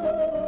Oh.